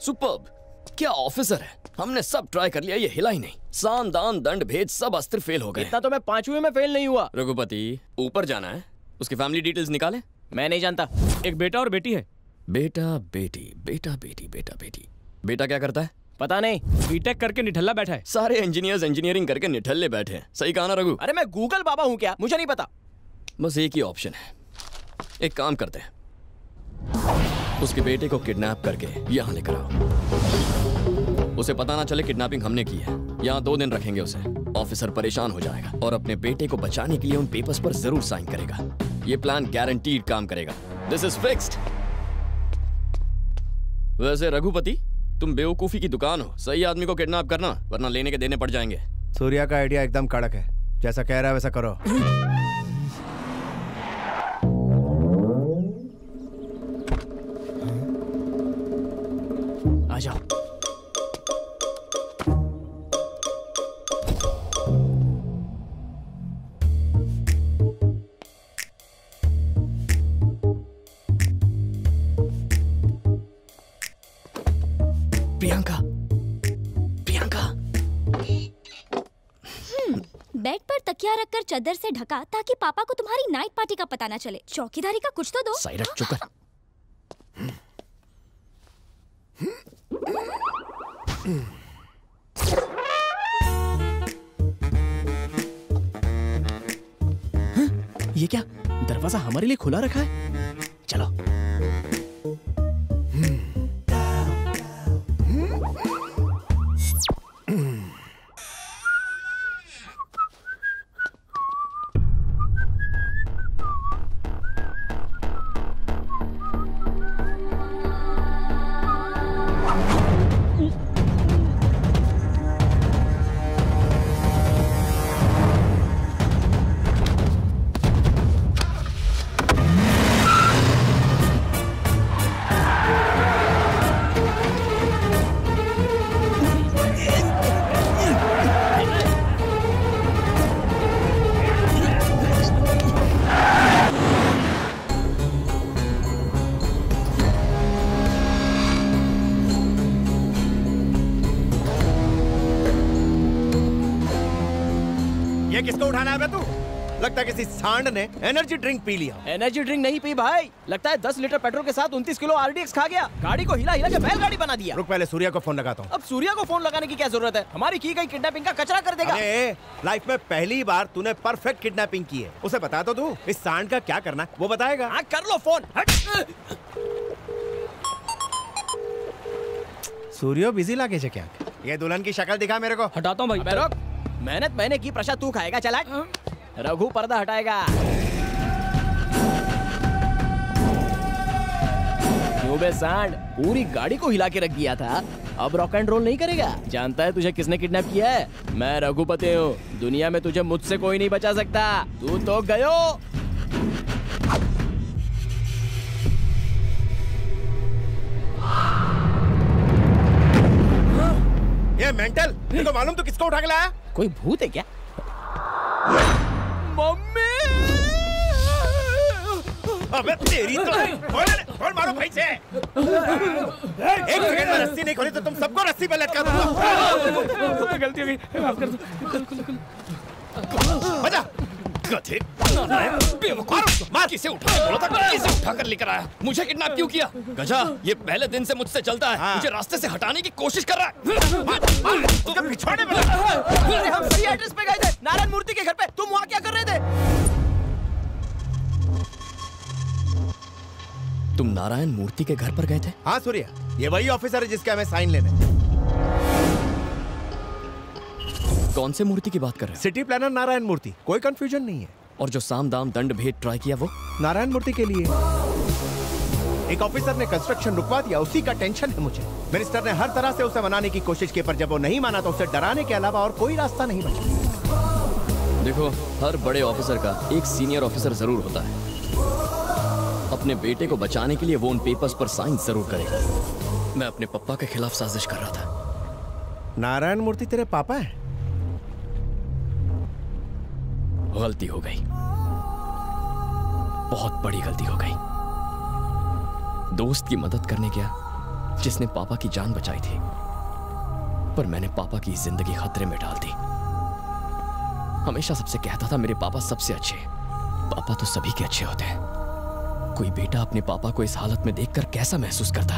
Superb क्या officer है? हमने सब ट्राई कर लिया ये हिला ही नहीं। साम दान दंड भेद सब अस्त्र फेल हो गए। इतना तो मैं पांचवी में फेल नहीं हुआ। रघुपति ऊपर जाना है। उसकी फैमिली डिटेल्स निकाले। मैं नहीं जानता। एक बेटा और बेटी है। बेटा बेटी बेटा बेटी बेटा बेटी। बेटा क्या करता है? पता नहीं। बीटेक करके निठल्ला बैठा है। सारे इंजीनियर्स इंजीनियरिंग करके निठल्ले बैठे हैं। सही कहा ना रघु? अरे मैं गूगल बाबा हूँ क्या? मुझे नहीं पता। बस एक ही ऑप्शन है। एक काम करते हैं। उसके बेटे को किडनैप करके यहाँ लेकर आओ। उसे पता ना चले किडनैपिंग हमने की है। यहाँ दो दिन रखेंगे उसे। ऑफिसर परेशान हो जाएगा और अपने बेटे को बचाने के लिए उन पेपर्स पर ज़रूर साइन करेगा। ये प्लान गारंटीड काम करेगा। दिस इज़ फिक्स्ड वैसे रघुपति, तुम बेवकूफ़ी की दुकान हो। सही आदमी को किडनैप करना, वरना लेने के देने पड़ जाएँगे। सूर्या का आइडिया एकदम कड़क है। जैसा कह रहा है वैसा करो। चादर से ढका ताकि पापा को तुम्हारी नाइट पार्टी का पता ना चले। चौकीदारी का कुछ तो दो। चुप कर। ये क्या? दरवाज़ा हमारे लिए खुला रखा है? चलो। ये किसको उठाना है तू? लगता है किसी सांड ने एनर्जी ड्रिंक पी लिया। एनर्जी ड्रिंक नहीं पी भाई। लगता है दस लीटर पेट्रोल के साथ उनतीस किलो आरडीएक्स खा गया। गाड़ी को हिला हिला के बैलगाड़ी बना दिया। रुक पहले सूर्या को फ़ोन लगाता हूँ। अब सूर्या को फ़ोन लगाने की क्या ज़रूरत है? हमारी की गई किडनैपिंग का कचरा कर देगा। अरे लाइफ में पहली बार तूने परफेक्ट किडनैपिंग की है। उसे बता दो तू इस सांड का क्या करना वो बताएगा। हाँ कर लो फ़ोन हट। सूर्यो बिज़ी लागे क्या? ये दुल्हन की शक्ल दिखा मेरे को। हटाता हूँ भाई। मेहनत मैंने की प्रसाद तू खाएगा चला रघु पर्दा हटाएगा। बे सांड? पूरी गाड़ी को हिला के रख दिया था। अब रॉक एंड रोल नहीं करेगा। जानता है तुझे किसने किडनैप किया है? मैं रघुपति हूँ। दुनिया में तुझे मुझसे कोई नहीं बचा सकता। तू तो गयो। ये मेंटल तुमको मालूम तू किसको उठा के लाया? कोई भूत है क्या? मम्मी! अबे तेरी तो बोल फोड़ मारो भाई से। एक सेकंड में रस्सी नहीं खोली तो तुम सबको रस्सी पे लटका दूँगा। गलती हो गई। माफ़ कर दो। बजा। गधे। बेवकूफ़ किसे उठा बोला था? किसे उठा कर लेकर आया? मुझे किडनैप क्यों किया? गजा ये पहले दिन से मुझसे चलता है। हाँ। मुझे रास्ते से हटाने की कोशिश कर रहा है। में हम सही एड्रेस पे गए थे। नारायण मूर्ति के घर पे। तुम वहाँ क्या कर रहे थे? तुम नारायण मूर्ति के घर पर गए थे? हाँ सूर्या। ये वही ऑफिसर है जिसके हमें साइन लेने। कौन से मूर्ति की बात कर रहे हैं? City planner Narayan Murthy. कोई कंफ्यूजन नहीं है। और जो साम दाम दंड भेद ट्राई किया वो? नारायण मूर्ति के लिए। एक ऑफिसर ने कंस्ट्रक्शन रुकवा दिया उसी का टेंशन है मुझे। मिनिस्टर ने हर तरह से उसे मनाने की कोशिश की पर जब वो नहीं माना तो उसे डराने के अलावा और कोई रास्ता नहीं बचा। देखो हर बड़े ऑफिसर का एक सीनियर ऑफिसर ज़रूर होता है। अपने बेटे को बचाने के लिए वो उन पेपर्स पर साइन ज़रूर करेगा। मैं अपने पप्पा के खिलाफ साजिश कर रहा था। नारायण मूर्ति तेरे पापा है? गलती हो गई। बहुत बड़ी गलती हो गई। दोस्त की मदद करने गया, जिसने पापा की जान बचाई थी। पर मैंने पापा की ज़िंदगी खतरे में डाल दी। हमेशा सबसे कहता था, मेरे पापा सबसे अच्छे पापा तो सभी के अच्छे होते हैं। कोई बेटा अपने पापा को इस हालत में देखकर कैसा महसूस करता?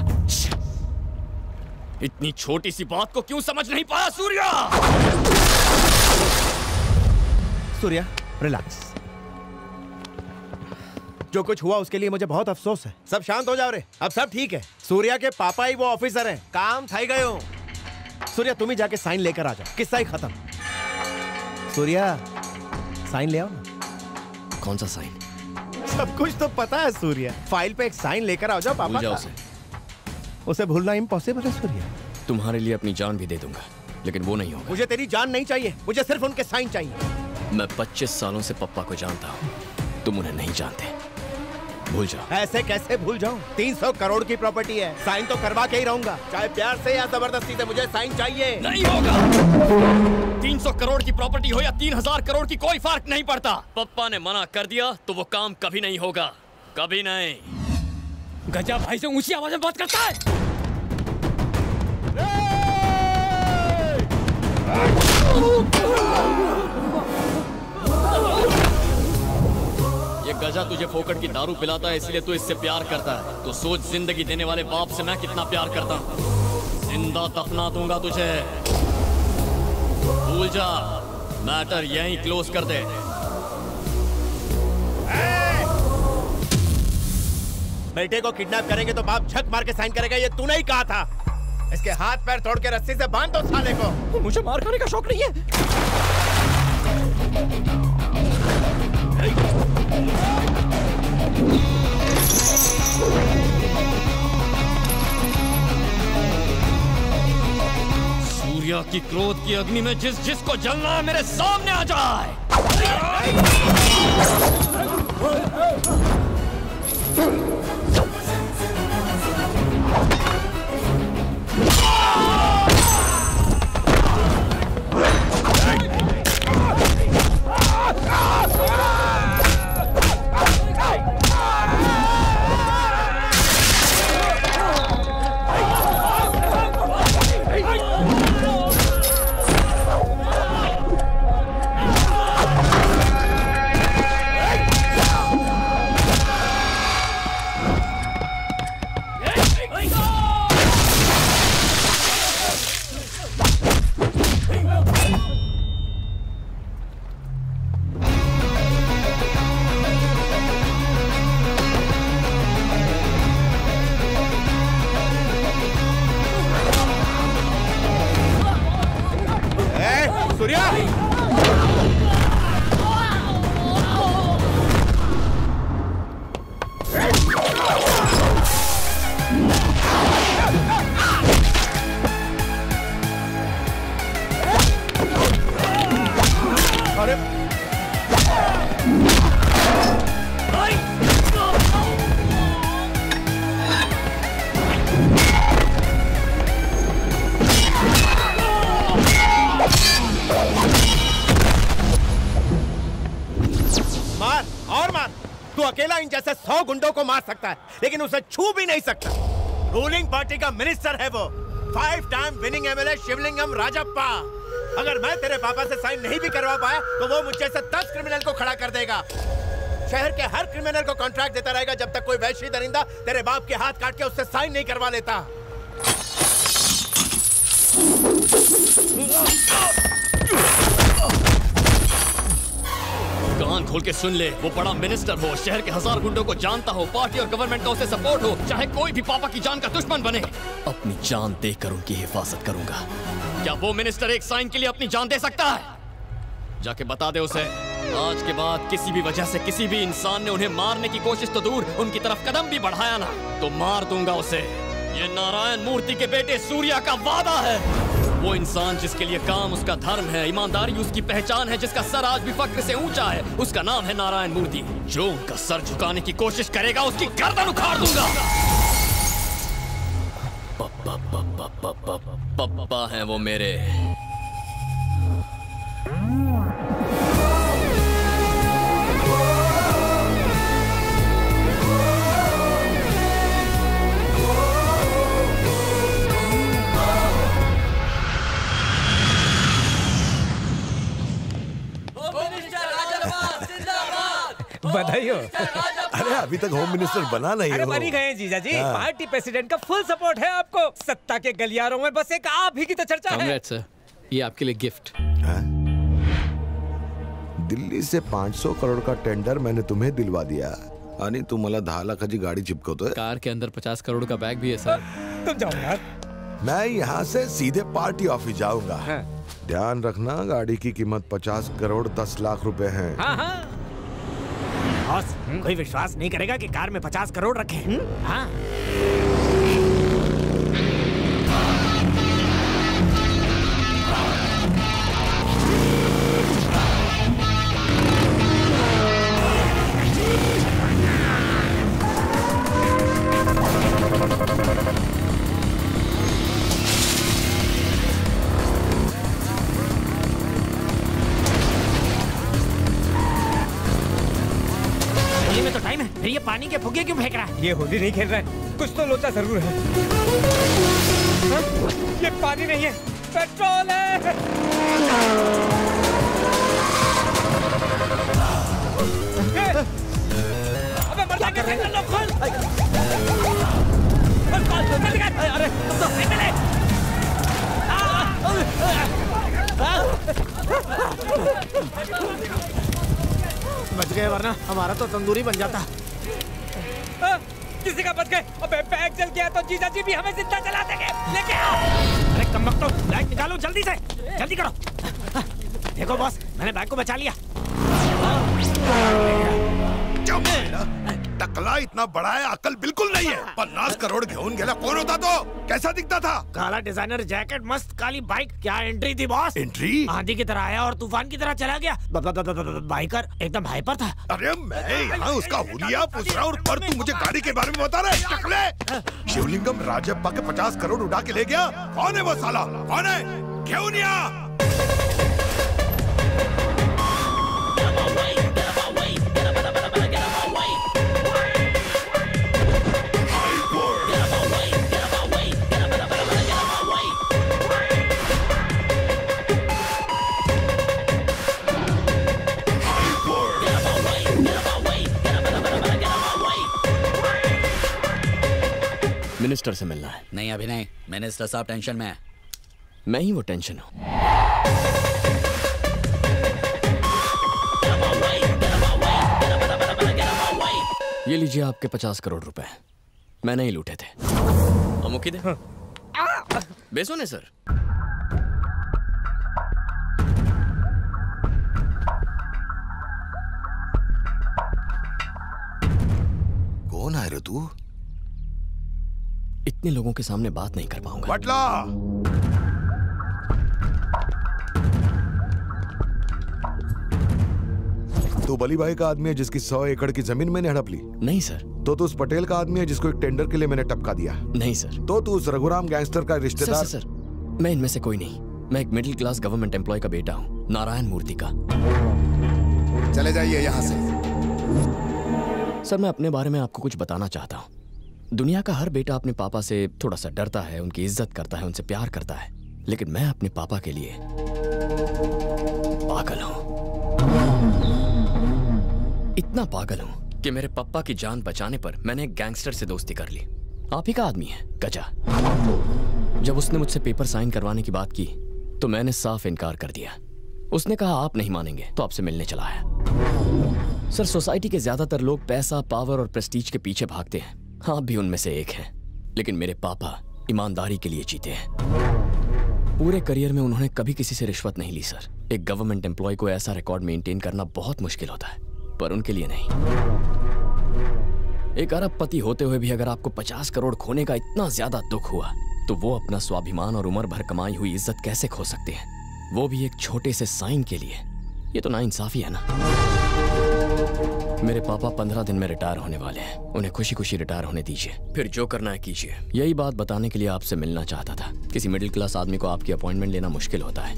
इतनी छोटी सी बात को क्यों समझ नहीं पाया, सूर्या? सूर्या? रिलैक्स। जो कुछ हुआ उसके लिए मुझे बहुत अफसोस है। सब शांत हो जाओ रे। अब सब ठीक है। सूर्या के पापा ही वो ऑफिसर हैं। काम थाई गए हो। सूर्या तुम ही जाके साइन लेकर आ जाओ। किस्सा ही खत्म। सूर्या साइन ले आओ ना। कौन सा साइन? सब कुछ तो पता है सूर्या। फ़ाइल पे एक साइन लेकर आ जाओ पापा जाओ उसे। उसे भूलना इम्पॉसिबल है सूर्या। तुम्हारे लिए अपनी जान भी दे दूँगा लेकिन वो नहीं होगा। मुझे तेरी जान नहीं चाहिए। मुझे सिर्फ़ उनके साइन चाहिए। मैं 25 सालों से पप्पा को जानता हूँ। तुम उन्हें नहीं जानते। भूल जाओ। ऐसे कैसे भूल जाऊँ? 300 करोड़ की प्रॉपर्टी है। साइन तो करवा के ही रहूँगा। चाहे प्यार से या ज़बरदस्ती से मुझे साइन चाहिए। नहीं होगा। 300 करोड़ की प्रॉपर्टी हो या 3000 करोड़ की कोई फ़र्क नहीं पड़ता। पप्पा ने मना कर दिया तो वो काम कभी नहीं होगा। कभी नहीं। गजा भाई से ऊँची आवाज़ में बात करता है। ये गजा तुझे फोकट की दारू पिलाता है इसलिए तू इससे प्यार करता है। तो सोच ज़िंदगी देने वाले बाप से मैं कितना प्यार करता हूँ। ज़िंदा दफना दूँगा तुझे। भूल जा। मैटर यहीं क्लोज कर दे। बेटे को किडनैप करेंगे तो बाप झक मार के साइन करेगा ये तूने ही कहा था। इसके हाथ पैर तोड़ के रस्सी से बाँध दो साले को। मुझे मार खाने का शौक नहीं है। सूर्या की क्रोध की अग्नि में जिस जिसको जलना है मेरे सामने आ जाए। सौ गुंडों को मार सकता है, लेकिन उसे छू भी नहीं सकता। रूलिंग पार्टी का मिनिस्टर है वो। Five time winning MLA Shivalingam Rajappa. अगर मैं तेरे पापा से साइन नहीं भी करवा पाया तो वो मुझे से दस क्रिमिनल को खड़ा कर देगा। शहर के हर क्रिमिनल को कॉन्ट्रैक्ट देता रहेगा, जब तक कोई वैश्य दरिंदा तेरे बाप के हाथ काट के उससे साइन नहीं करवा लेता। कान खोल के सुन ले। वो बड़ा मिनिस्टर हो शहर के हज़ार गुंडों को जानता हो पार्टी और गवर्नमेंट का उसे सपोर्ट हो चाहे कोई भी पापा की जान का दुश्मन बने। अपनी जान देकर उनकी हिफाजत करूँगा। क्या वो मिनिस्टर एक साइन के लिए अपनी जान दे सकता है? जाके बता दे उसे। आज के बाद किसी भी वजह से किसी भी इंसान ने उन्हें मारने की कोशिश तो दूर उनकी तरफ़ कदम भी बढ़ाया ना तो मार दूँगा उसे। ये नारायण मूर्ति के बेटे सूर्या का वादा है। वो इंसान जिसके लिए काम उसका धर्म है, ईमानदारी उसकी पहचान है, जिसका सर आज भी फक्र से ऊँचा है, उसका नाम है नारायण मूर्ति। जो उनका सर झुकाने की कोशिश करेगा, उसकी गर्दन उखाड़ दूँगा। पप्पा है वो मेरे। हो? अरे अभी तक होम मिनिस्टर बना नहीं अरे हो। बनी गए जीजा जी। हाँ। पार्टी प्रेसिडेंट का फुल सपोर्ट है आपको। सत्ता के गलियारों में बस एक आप ही की तो चर्चा है। सर ये आपके लिए गिफ्ट हाँ? दिल्ली से 500 करोड़ का टेंडर मैंने तुम्हें दिलवा दिया। आणि तू मला दहा लाखाची गाडी चिपको चिपकवतोय कार के अंदर पचास करोड़ का बैग भी है सर तुम जाओ यार। मैं यहाँ से सीधे पार्टी ऑफ़िस जाऊँगा। हाँ। ध्यान रखना गाड़ी की कीमत 50 करोड़ 10 लाख रुपए है। हाँ हाँ। बॉस कोई विश्वास नहीं करेगा कि कार में पचास करोड़ रखे हैं। हाँ। के फुगे क्यों फेंक रहा है? ये होली नहीं खेल रहा है। कुछ तो लोचा ज़रूर है। हाँ? ये पानी नहीं है पेट्रोल है। अबे खोल। अरे तुम तो बच गए वरना हमारा तो तंदूरी बन जाता। हाँ, किसी का बच गए। अबे बैग जल गया तो जीजा जी भी हमें ज़िंदा जला देंगे। लेके आओ। अरे कम वक्त तो। बैग निकालो जल्दी से। जल्दी करो। देखो बॉस मैंने बैग को बचा लिया। बोलला? टकला इतना बड़ा है अकल बिल्कुल नहीं है। पन्नास करोड़ घेऊन गेला कोण होता तो? कैसा दिखता था? काला डिज़ाइनर जैकेट मस्त काली बाइक क्या एंट्री थी बॉस एंट्री आंधी की तरह आया और तूफ़ान की तरह चला गया। बाइकर एकदम हाइपर था। अरे मैं यहाँ उसका हुलिया पूछ रहा हूँ और पर तू मुझे गाड़ी के बारे में बता रहे है? टकले! शिवलिंगम राजप्पा के पचास करोड़ उड़ा के ले गया? कौन है वो साला? कौन है? मिनिस्टर से मिलना है। नहीं अभी नहीं। मिनिस्टर साहब टेंशन में है। मैं ही वो टेंशन हूँ। ये लीजिए आपके पचास करोड़ रुपए। मैंने ही लूटे थे। हम मुखी दे। बेसो ने सर। कौन है रे तू? इतने लोगों के सामने बात नहीं कर पाऊँगा। बटला! तू बली भाई का आदमी है जिसकी सौ एकड़ की ज़मीन मैंने हड़प ली। नहीं सर। तो तू उस पटेल का आदमी है जिसको एक टेंडर के लिए मैंने टपका दिया। नहीं सर। तो तू उस रघुराम गैंगस्टर का रिश्तेदार सर सर सर। मैं इनमें से कोई नहीं। मैं एक मिडिल क्लास गवर्नमेंट एम्प्लॉय का बेटा हूँ नारायण मूर्ति का। चले जाइए यहाँ से। सर मैं अपने बारे में आपको कुछ बताना चाहता हूँ। दुनिया का हर बेटा अपने पापा से थोड़ा सा डरता है, उनकी इज़्ज़त करता है, उनसे प्यार करता है। लेकिन मैं अपने पापा के लिए पागल हूँ। इतना पागल हूँ कि मेरे पापा की जान बचाने पर मैंने एक गैंगस्टर से दोस्ती कर ली। आप ही का आदमी है, गजा। जब उसने मुझसे पेपर साइन करवाने की बात की तो मैंने साफ़ इनकार कर दिया। उसने कहा, आप नहीं मानेंगे तो आपसे मिलने चला आया सर, सोसाइटी के ज़्यादातर लोग पैसा, पावर और प्रेस्टीज के पीछे भागते हैं। आप भी उनमें से एक हैं। लेकिन मेरे पापा ईमानदारी के लिए जीते हैं। पूरे करियर में उन्होंने कभी किसी से रिश्वत नहीं ली, सर। एक गवर्नमेंट एम्प्लॉय को ऐसा रिकॉर्ड मेंटेन करना बहुत मुश्किल होता है, पर उनके लिए नहीं। एक अरब पति होते हुए भी अगर आपको पचास करोड़ खोने का इतना ज़्यादा दुख हुआ तो वो अपना स्वाभिमान और उम्र भर कमाई हुई इज़्ज़त कैसे खो सकते हैं? वो भी एक छोटे से साइन के लिए। ये तो नाइंसाफी है ना? मेरे पापा पंद्रह दिन में रिटायर होने वाले हैं। उन्हें खुशी खुशी रिटायर होने दीजिए। फिर जो करना है कीजिए। यही बात बताने के लिए आपसे मिलना चाहता था। किसी मिडिल क्लास आदमी को आपकी अपॉइंटमेंट लेना मुश्किल होता है।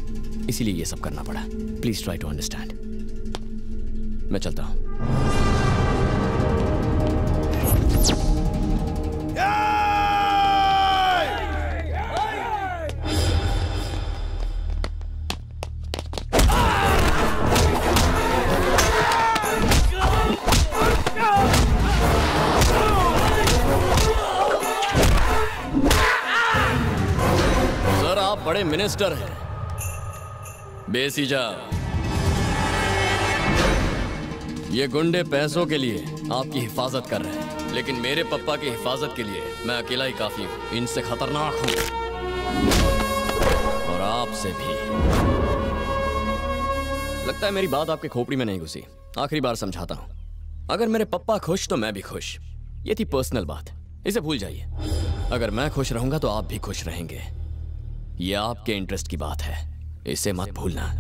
इसीलिए ये सब करना पड़ा। प्लीज़ ट्राई टू अंडरस्टैंड मैं चलता हूँ। मिनिस्टर हैं। बेसीजा ये गुंडे पैसों के लिए आपकी हिफाजत कर रहे हैं, लेकिन मेरे पप्पा की हिफाजत के लिए मैं अकेला ही काफ़ी हूँ। इनसे खतरनाक हूँ। और आपसे भी। लगता है मेरी बात आपके खोपड़ी में नहीं घुसी। आखिरी बार समझाता हूँ। अगर मेरे पप्पा खुश तो मैं भी खुश। ये थी पर्सनल बात। इसे भूल जाइए। अगर मैं खुश रहूँगा तो आप भी खुश रहेंगे। ये आपके इंटरेस्ट की बात है। इसे मत भूलना।